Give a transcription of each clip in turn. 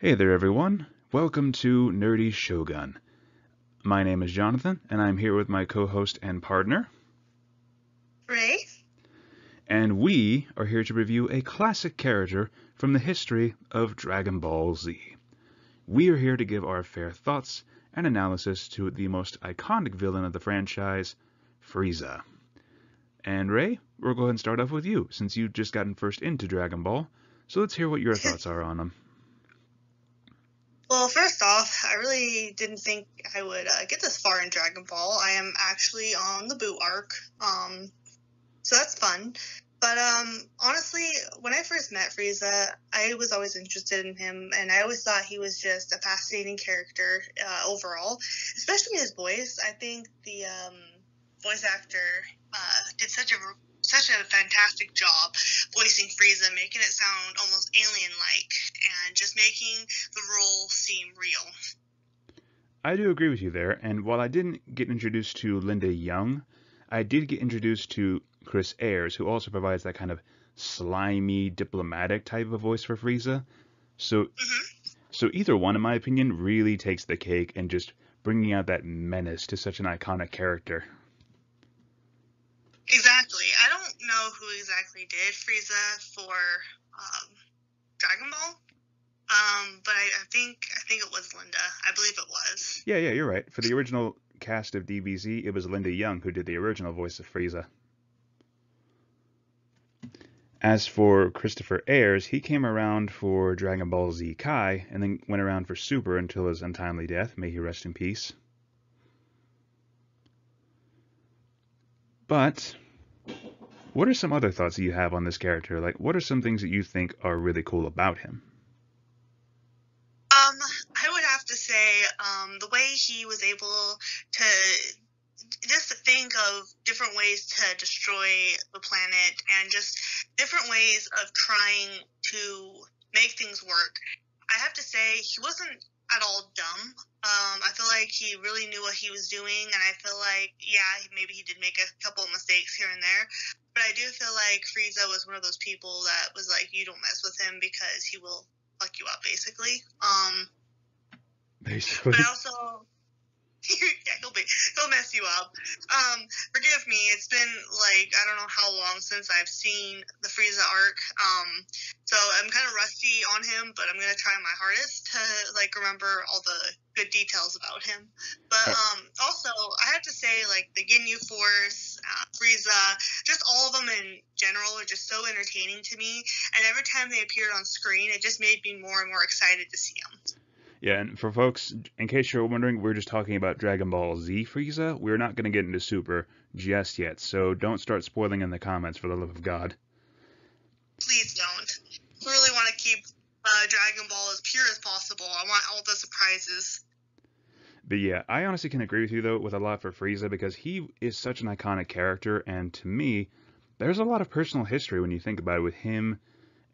Hey there, everyone. Welcome to Nerdy Shogun. My name is Jonathan, and I'm here with my co host and partner. Rei? And we are here to review a classic character from the history of Dragon Ball Z. We are here to give our fair thoughts and analysis to the most iconic villain of the franchise, Frieza. And Rei, we'll go ahead and start off with you, since you've just gotten first into Dragon Ball. So let's hear what your thoughts are on him. Well, first I didn't think I would uh, get this far in Dragon Ball. I am actually on the Buu arc, um, so that's fun. But um, honestly, when I first met Frieza, I was always interested in him, and I always thought he was just a fascinating character uh, overall, especially his voice. I think the um, voice actor uh, did such a such a fantastic job voicing Frieza, making it sound almost alien-like, and just making the role seem real. I do agree with you there, and while I didn't get introduced to Linda Young, I did get introduced to Chris Ayres, who also provides that kind of slimy, diplomatic type of voice for Frieza. So, hmm so either one, in my opinion, really takes the cake in just bringing out that menace to such an iconic character. Exactly. I don't know who exactly did Frieza for um, Dragon Ball, um, but I, I think I think it was Linda. I believe it was. Yeah, yeah, you're right. For the original cast of DBZ, it was Linda Young who did the original voice of Frieza. As for Christopher Ayres, he came around for Dragon Ball Z Kai and then went around for Super until his untimely death. May he rest in peace. But what are some other thoughts that you have on this character? Like, what are some things that you think are really cool about him? Um, I would have to say um, the way he was able to just think of different ways to destroy the planet and just different ways of trying to make things work. I have to say he wasn't at all dumb. Um, I feel like he really knew what he was doing, and I feel like, yeah, maybe he did make a couple of mistakes here and there, but I do feel like Frieza was one of those people that was like, you don't mess with him because he will fuck you up, basically. Um, Basically. but also yeah, he'll be he'll mess you up. Um, forgive me, it's been like I don't know how long since I've seen the Frieza arc. Um, so I'm kind of rusty on him, but I'm gonna try my hardest to like remember all the good details about him. But um, also I have to say like the Ginyu Force, uh, Frieza, just all of them in general are just so entertaining to me. And every time they appeared on screen, it just made me more and more excited to see them. Yeah, and for folks, in case you're wondering, we're just talking about Dragon Ball Z Frieza. We're not going to get into Super just yet, so don't start spoiling in the comments for the love of God. please don't. I really want to keep uh, Dragon Ball as pure as possible. I want all the surprises. But yeah, I honestly can agree with you though with a lot for Frieza because he is such an iconic character, and to me, there's a lot of personal history when you think about it with him,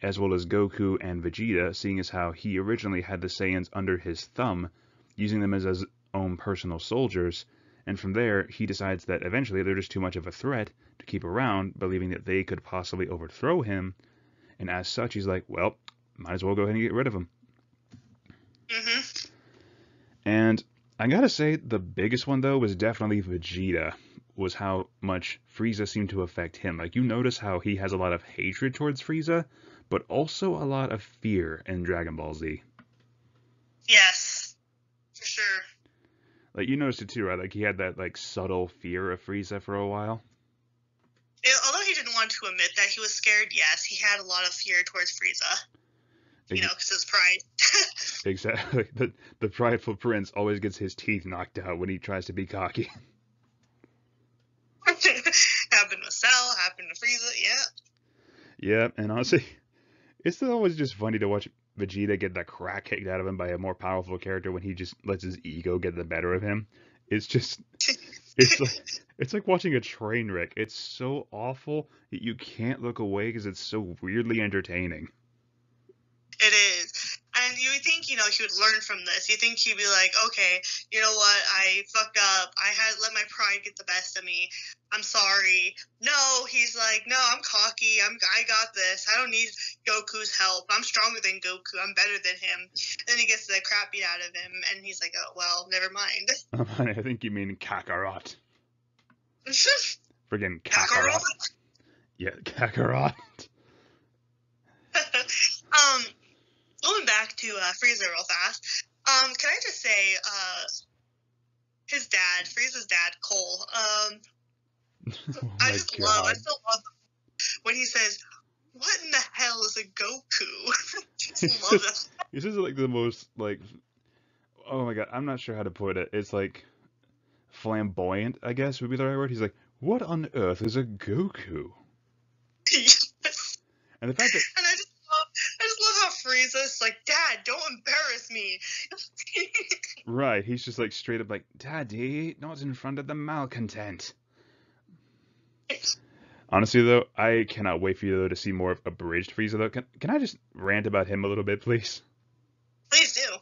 as well as Goku and Vegeta, seeing as how he originally had the Saiyans under his thumb, using them as his own personal soldiers, and from there he decides that eventually they're just too much of a threat to keep around, believing that they could possibly overthrow him, and as such he's like, well, might as well go ahead and get rid of him. hmm And I gotta say, the biggest one though was definitely Vegeta. Was how much Frieza seemed to affect him. Like you notice how he has a lot of hatred towards Frieza, but also a lot of fear in Dragon Ball Z. Yes, for sure. Like you noticed it too, right? Like he had that like subtle fear of Frieza for a while. It- although he didn't want to admit that he was scared, yes, he had a lot of fear towards Frieza. You know, because his pride. Exactly. The the prideful prince always gets his teeth knocked out when he tries to be cocky. happened with Cell, happened to Frieza, yeah. Yeah, and honestly, it's always just funny to watch Vegeta get the crap kicked out of him by a more powerful character when he just lets his ego get the better of him. It's just, it's like, it's like watching a train wreck. It's so awful that you can't look away because it's so weirdly entertaining. It is. And you think, you know, he would learn from this. You think he'd be like, okay, you know what? I fucked up. I had let my pride get the best of me. I'm sorry. No, he's like, no, I'm cocky. I'm I got this. I don't need Goku's help. I'm stronger than Goku. I'm better than him. And then he gets the crap beat out of him, and he's like, oh well, never mind. I think you mean Kakarot. Friggin' Kakarot. Yeah, Kakarot. um, going back to uh, Frieza real fast. Um, can I just say, uh, his dad, Frieza's dad, Cold. Um, oh I just love. I still love when he says, "What in the hell is a Goku?" just love that. This is like the most like oh my god, I'm not sure how to put it. It's like flamboyant, I guess would be the right word. He's like, What on earth is a Goku? Yes. And the fact that like, Dad, don't embarrass me. Right, he's just like straight up like, Daddy, not in front of the malcontent. Honestly though, I cannot wait for you though to see more of abridged Frieza though. Can can I just rant about him a little bit, please? Please do.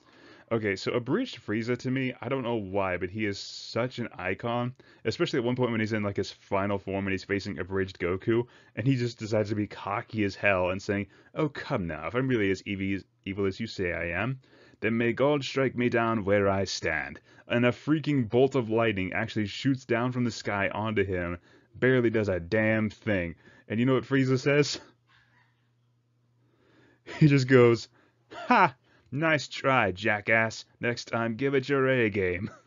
Okay, so abridged Frieza to me, I don't know why, but he is such an icon. Especially at one point when he's in like his final form and he's facing abridged Goku, and he just decides to be cocky as hell and saying, "Oh come now, if I'm really as evil, evil as you say I am, then may God strike me down where I stand." And a freaking bolt of lightning actually shoots down from the sky onto him, barely does a damn thing. And you know what Frieza says? He just goes, "Ha." Nice try, jackass. Next time, give it your A game.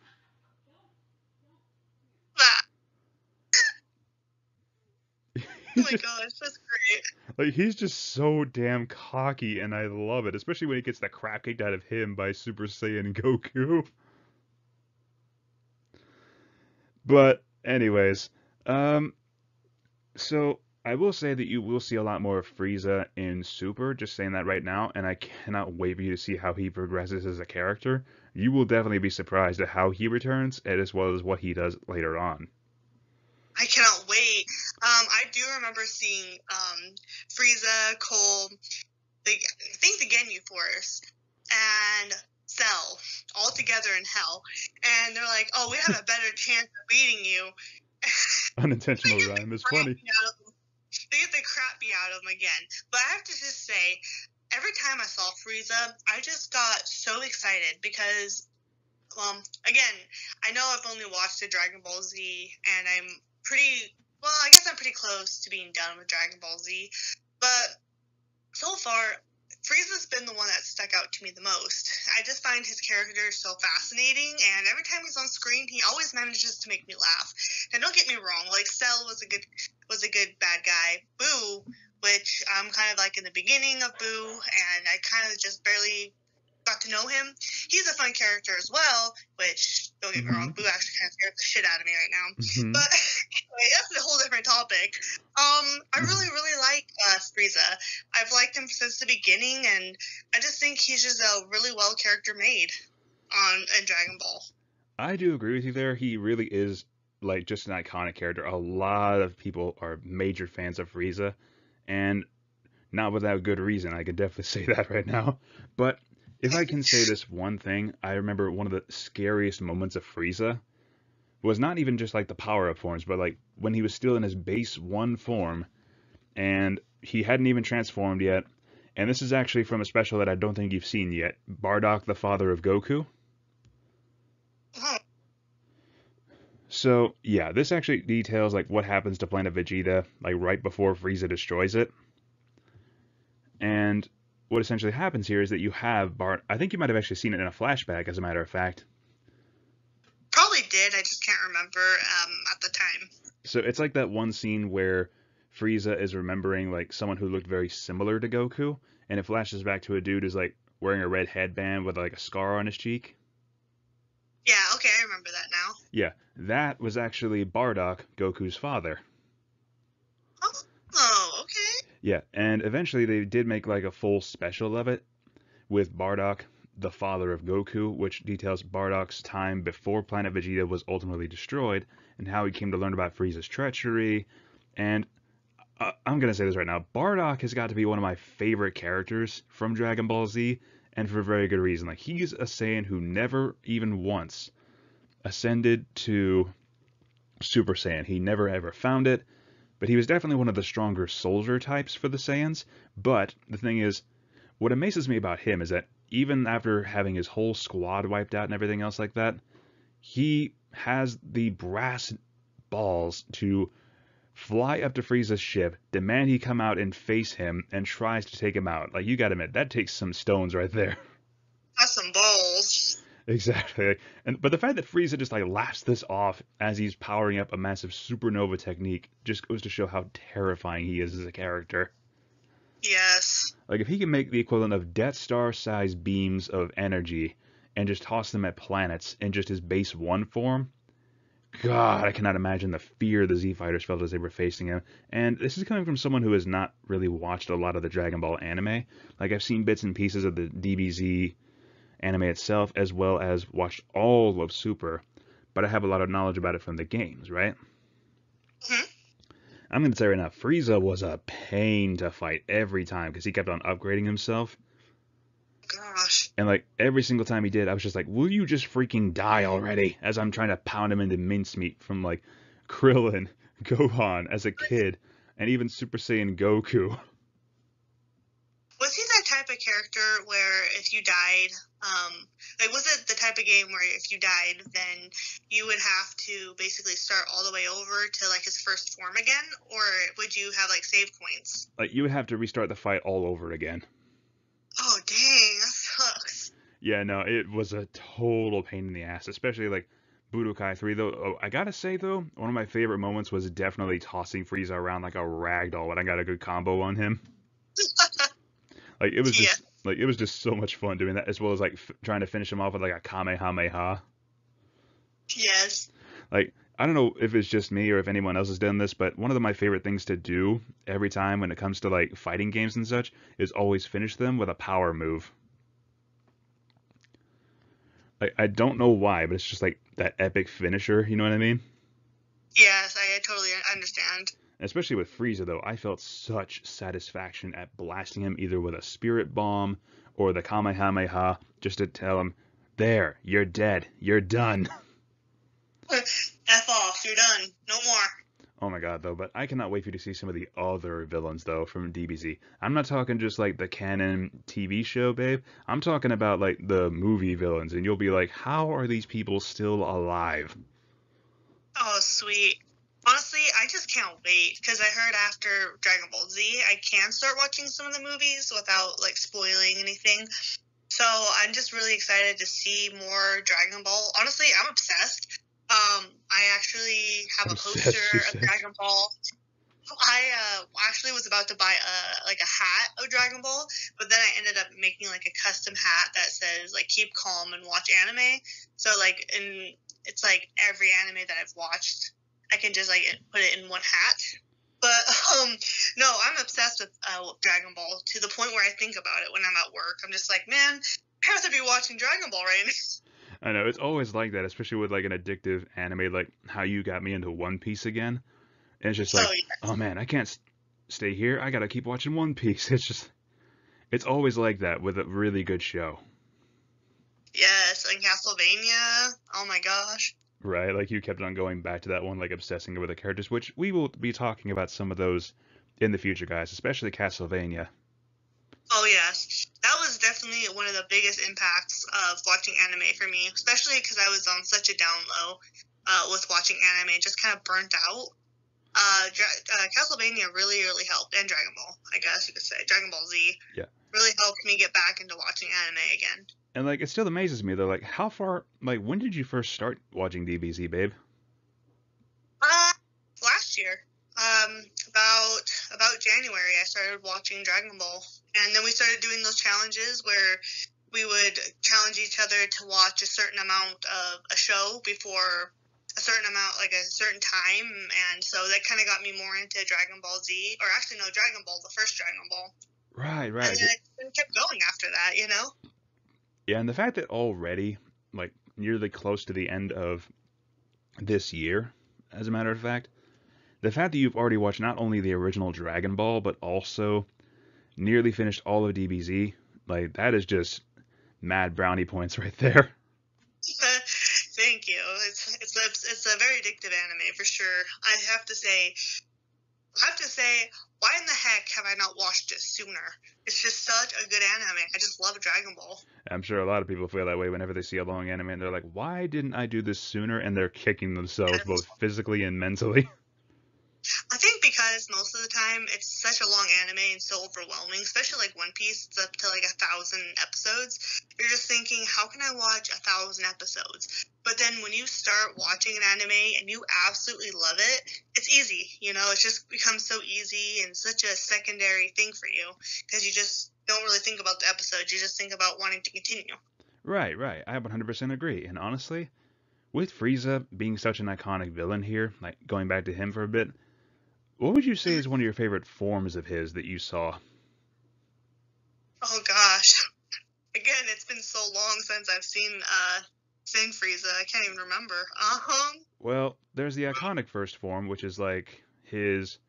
Oh my gosh, that's great. like he's just so damn cocky, and I love it, especially when he gets the crap kicked out of him by Super Saiyan Goku. But anyways, um, so I will say that you will see a lot more of Frieza in Super. Just saying that right now, and I cannot wait for you to see how he progresses as a character. You will definitely be surprised at how he returns, and as well as what he does later on. I cannot wait. Um, I do remember seeing um, Frieza, Cold, the, I think the Force, and Cell all together in hell, and they're like, "Oh, we have a better chance of beating you." Unintentional They get the rhyme is funny. out of They get the crap beat out of them again. But I have to just say, every time I saw Frieza, I just got so excited because, um, again, I know I've only watched the Dragon Ball Z, and I'm pretty well. I guess I'm pretty close to being done with Dragon Ball Z, but so far. Frieza's been the one that stuck out to me the most. I just find his character so fascinating, and every time he's on screen, he always manages to make me laugh. And don't get me wrong, like Cell was a good was a good bad guy. Buu, which I'm kind of like in the beginning of Buu, and I kind of just barely got to know him. He's a fun character as well, which don't get me wrong, Buu actually kind of scares the shit out of me right now. Mhm. But anyway, that's a whole different topic. Um, I really, really like uh, Frieza. I've liked him since the beginning, and I just think he's just a really well character made on in Dragon Ball. I do agree with you there. He really is like just an iconic character. A lot of people are major fans of Frieza, and not without good reason. I can definitely say that right now. But if I can say this one thing, I remember one of the scariest moments of Frieza was not even just like the power up forms, but like when he was still in his base one form and he hadn't even transformed yet. And this is actually from a special that I don't think you've seen yet Bardock, the father of Goku. Uh-huh. Oh, So yeah, this actually details like what happens to Planet Vegeta like right before Frieza destroys it. And what essentially happens here is that you have Bart. I think you might have actually seen it in a flashback, as a matter of fact. probably did. I just can't remember um, at the time. So it's like that one scene where Frieza is remembering like someone who looked very similar to Goku, and it flashes back to a dude who's like wearing a red headband with like a scar on his cheek. Yeah, okay, I remember that now. Yeah, that was actually Bardock, Goku's father. Oh, okay. Yeah, and eventually they did make like a full special of it with Bardock, the father of Goku, which details Bardock's time before Planet Vegeta was ultimately destroyed and how he came to learn about Frieza's treachery. And uh, I'm gonna say this right now: Bardock has got to be one of my favorite characters from Dragon Ball Z, and for a very good reason. Like he's a Saiyan who never even once ascended to Super Saiyan. He never ever found it, but he was definitely one of the stronger soldier types for the Saiyans. But the thing is, what amazes me about him is that even after having his whole squad wiped out and everything else like that, he has the brass balls to fly up to Frieza's ship, demand he come out and face him, and tries to take him out. Like, you gotta admit, that takes some stones right there. That's some balls. Exactly. And but the fact that Frieza just like laughs this off as he's powering up a massive supernova technique just goes to show how terrifying he is as a character. Yes. Like if he can make the equivalent of Death Star sized beams of energy and just toss them at planets in just his base one form, God, I cannot imagine the fear the Z Fighters felt as they were facing him. And this is coming from someone who has not really watched a lot of the Dragon Ball anime. Like I've seen bits and pieces of the DBZ anime itself, as well as watched all of Super, but I have a lot of knowledge about it from the games, right? hmm I'm going to say right now, Frieza was a pain to fight every time because he kept on upgrading himself. Gosh. And like every single time he did, I was just like, will you just freaking die already? As I'm trying to pound him into mincemeat from like Krillin, Gohan as a kid, and even Super Saiyan Goku. Was he that type of character where if you died, um, like was it the type of game where if you died, then you would have to basically start all the way over to like his first form again, or would you have like save points? Like you would have to restart the fight all over again. Oh dang, that sucks. Yeah, no, it was a total pain in the ass, especially like Budokai 3 though. Oh, I gotta say though, one of my favorite moments was definitely tossing Frieza around like a ragdoll when I got a good combo on him. Like it was just like it was just so much fun doing that, as well as like f- trying to finish him off with like a Kamehameha. Yes. Like I don't know if it's just me or if anyone else has done this, but one of the, my favorite things to do every time when it comes to like fighting games and such is always finish them with a power move. Like I don't know why, but it's just like that epic finisher. You know what I mean? Yes, I totally understand. Especially with Frieza, though, I felt such satisfaction at blasting him either with a spirit bomb or the Kamehameha just to tell him, there, you're dead, you're done. F off, you're done. No more. Oh my god, though, but I cannot wait for you to see some of the other villains, though, from DBZ. I'm not talking just like the canon TV show, babe. I'm talking about like the movie villains, and you'll be like, how are these people still alive? Oh, sweet. Honestly, I just can't wait because I heard after Dragon Ball Z, I can start watching some of the movies without like spoiling anything. So I'm just really excited to see more Dragon Ball. Honestly, I'm obsessed. Um, I actually have a poster of. Dragon Ball. I uh, actually was about to buy a like a hat of Dragon Ball, but then I ended up making like a custom hat that says like "Keep calm and watch anime." So like, in it's like every anime that I've watched, I can just like put it in one hat. But um, no, I'm obsessed with uh, Dragon Ball to the point where I think about it when I'm at work. I'm just like, man, I have to be watching Dragon Ball right now. I know it's always like that, especially with like an addictive anime like how you got me into One Piece again. And it's just oh, like, so yeah. oh man, I can't s- stay here. I gotta keep watching One Piece. It's just, it's always like that with a really good show, yes, and Castlevania. Oh my gosh. right? Like you kept on going back to that one, like obsessing over the characters, which we will be talking about some of those in the future, guys, especially Castlevania. Oh yes, that was definitely one of the biggest impacts of watching anime for me, especially because I was on such a down low uh, with watching anime, just kind of burnt out. Uh, Dra- uh, Castlevania really, really helped, and Dragon Ball, I guess you could say, Dragon Ball Z. Yeah. Really helped me get back into watching anime again. And like it still amazes me though, like how far, like when did you first start watching DBZ, babe? Uh, last year, um, about about January, I started watching Dragon Ball, and then we started doing those challenges where we would challenge each other to watch a certain amount of a show before a certain amount, like a certain time, and so that kind of got me more into Dragon Ball Z, or actually no, Dragon Ball, the first Dragon Ball, Right, right. and then it kept going after that, you know. Yeah, and the fact that already, like nearly close to the end of this year, as a matter of fact, the fact that you've already watched not only the original Dragon Ball, but also nearly finished all of DBZ, like that is just mad brownie points right there. Thank you. It's it's a, it's a very addictive anime for sure. I have to say, I have to say, why in the heck have I not watched it sooner? It's just such a good anime. I just love Dragon Ball. I'm sure a lot of people feel that way whenever they see a long anime and they're like, why didn't I do this sooner? And they're kicking themselves both physically and mentally. I think because most of the time it's such a long anime and so overwhelming, especially like One Piece, it's up to like a thousand episodes. You're just thinking, how can I watch a thousand episodes? But then when you start watching an anime and you absolutely love it, it's easy. You know, it just becomes so easy and such a secondary thing for you because you just don't really think about the episodes. You just think about wanting to continue. Right, right. I 100% agree. And honestly, with Frieza being such an iconic villain here, like going back to him for a bit, what would you say is one of your favorite forms of his that you saw? Oh gosh. Again, it's been so long since I've seen uh Frieza. I can't even remember. Uh-huh. Well, there's the iconic first form, which is like his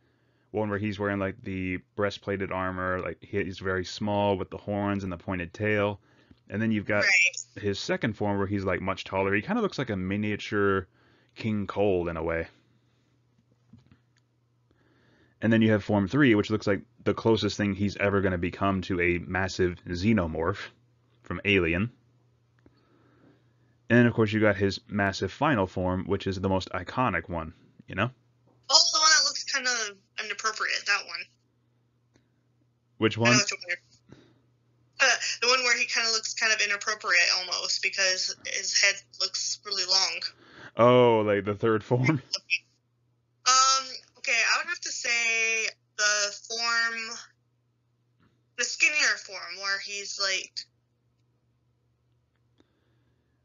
one where he's wearing like the breastplated armor, like he's very small with the horns and the pointed tail. And then you've got Right. his second form where he's like much taller. He kind of looks like a miniature King Cold in a way. And then you have Form 3, which looks like the closest thing he's ever going to become to a massive xenomorph from Alien. And then, of course, you got his massive final form, which is the most iconic one, you know? Oh, the one that looks kind of inappropriate. That one. Which one? know what you're uh, the one where he kind of looks kind of inappropriate almost because his head looks really long. Oh, like the third form? Um, okay, I would have to say the form, the skinnier form where he's like,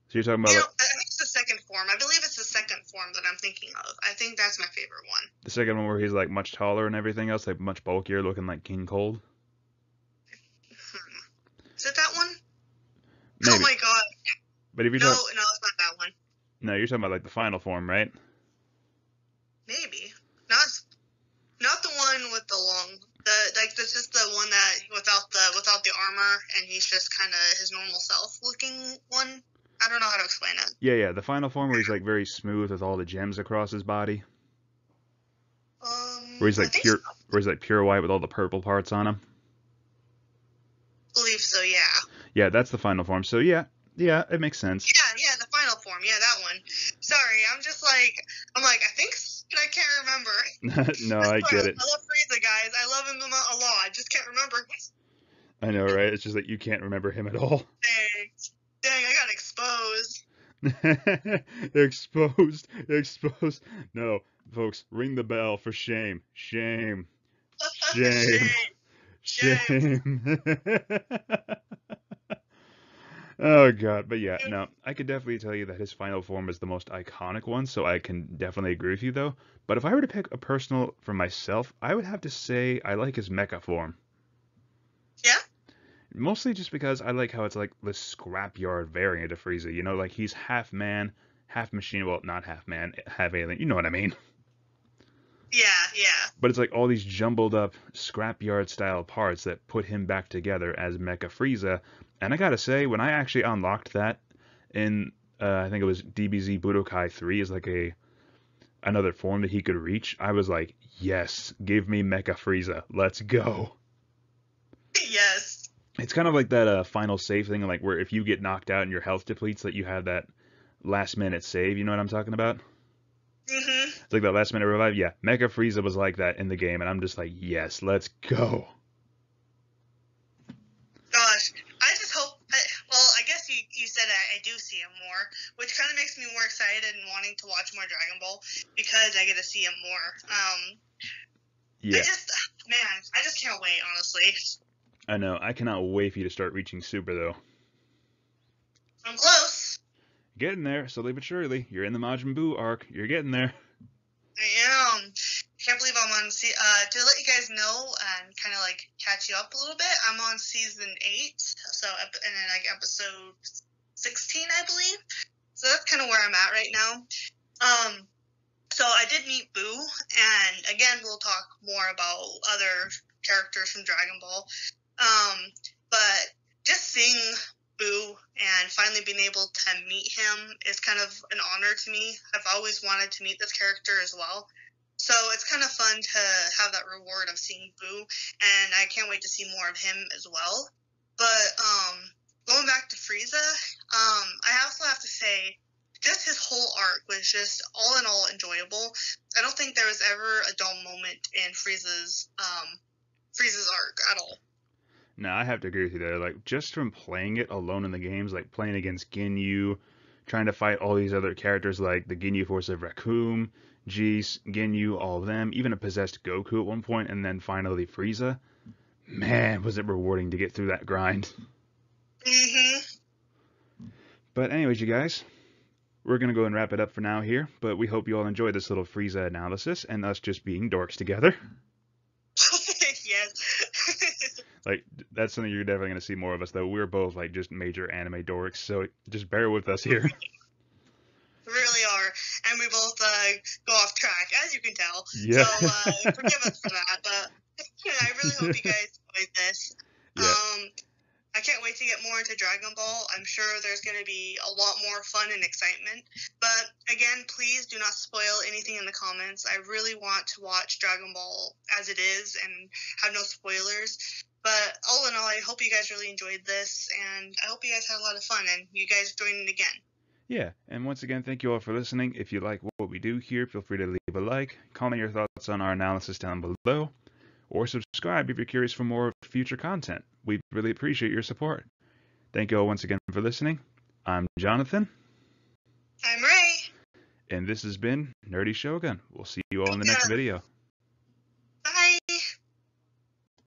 So you're talking about you know, I think it's the second form. I believe it's the second form that I'm thinking of. I think that's my favorite one. the second one where he's like much taller and everything else, like much bulkier, looking like King Cold? Hmm. Is it that one? Maybe. Oh my god. But if you're No, talking, no, it's not that one. no, you're talking about like the final form, right? Maybe not. Not the one with the long. The like that's just the one that without the armor and he's just kind of his normal self looking one. I don't know how to explain it. Yeah, yeah, the final form where he's like very smooth with all the gems across his body, Um, where he's like pure, so. where he's like pure white with all the purple parts on him. believe so. Yeah. Yeah, that's the final form. So yeah, yeah, it makes sense. Yeah, yeah, the final form. Yeah, that one. Sorry, I'm just like I'm like I think but I can't remember. no, I get it. I love Frieza, guys. I love him a a lot. I just can't remember. I know, right? It's just that you can't remember him at all. Dang, dang, I got exposed. exposed, exposed. No, folks, ring the bell for shame, shame, Shame. Shame. shame. oh god, but yeah, no, I could definitely tell you that his final form is the most iconic one, so I can definitely agree with you though. But if I were to pick a personal for myself, I would have to say I like his mecha form. Yeah. Mostly just because I like how it's like the scrapyard variant of Frieza. You know, like he's half man, half machine. Well, not half man, half alien. You know what I mean? Yeah, yeah. But it's like all these jumbled up scrapyard style parts that put him back together as Mecha Frieza. And I gotta say, when I actually unlocked that in, uh, I think it was DBZ Budokai 3 is like a another form that he could reach. I was like, yes, give me Mecha Frieza, let's go. Yes. It's kind of like that uh, final save thing, like where if you get knocked out and your health depletes, that you have that last minute save. You know what I'm talking about? Mhm. It's like that last minute revive. Yeah, Mecha Frieza was like that in the game, and I'm just like, yes, let's go. Gosh, I just hope. I, well, I guess you, you said I, I do see him more, which kind of makes me more excited and wanting to watch more Dragon Ball because I get to see him more. Um, Yeah, I just, man, I just can't wait. Honestly, I know. I cannot wait for you to start reaching Super though. I'm close. Getting there, slowly but surely. You're in the Majin Buu arc. You're getting there. I am. Can't believe I'm on. Se- uh, to let you guys know and kind of like catch you up a little bit, I'm on season eight, so and then like episode sixteen, I believe. So that's kind of where I'm at right now. Um, so I did meet Buu, and again, we'll talk more about other characters from Dragon Ball. Um, but just seeing Buu and finally being able to meet him is kind of an honor to me. I've always wanted to meet this character as well. So it's kind of fun to have that reward of seeing Buu, and I can't wait to see more of him as well. But um, going back to Frieza, um, I also have to say, just his whole arc was just all in all enjoyable. I don't think there was ever a dull moment in Frieza's um, Frieza's arc at all. No, I have to agree with you there. Like just from playing it alone in the games, like playing against Ginyu, trying to fight all these other characters like the Ginyu Force of Recoome, Jeice, Ginyu, all of them, even a possessed Goku at one point, and then finally Frieza. Man, was it rewarding to get through that grind. Mm-hmm. But anyways, you guys, we're gonna go and wrap it up for now here. But we hope you all enjoyed this little Frieza analysis and us just being dorks together. Like that's something you're definitely gonna see more of us though. We're both like just major anime dorks, so just bear with us here. we really are, and we both uh, go off track, as you can tell. Yeah. So uh, forgive us for that, but I really hope you guys enjoyed this. Yeah. Um, I can't wait to get more into Dragon Ball. I'm sure there's going to be a lot more fun and excitement. But again, please do not spoil anything in the comments. I really want to watch Dragon Ball as it is and have no spoilers. But all in all, I hope you guys really enjoyed this, and I hope you guys had a lot of fun and you guys join it again. Yeah, and once again, thank you all for listening. If you like what we do here, feel free to leave a like, comment your thoughts on our analysis down below, or subscribe if you're curious for more future content. We really appreciate your support. Thank you all once again for listening. I'm Jonathan, I'm Rei. and this has been Nerdy Shogun. We'll see you all in the next video.